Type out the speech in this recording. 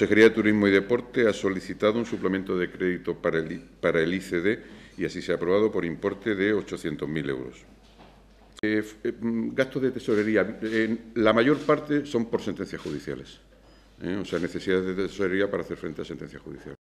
Consejería de Turismo y Deporte ha solicitado un suplemento de crédito para el, para el ICD y así se ha aprobado por importe de 800.000 euros. Eh, eh, mm, gastos de tesorería, eh, la mayor parte son por sentencias judiciales. Eh, o sea, necesidades de tesorería para hacer frente a sentencias judiciales.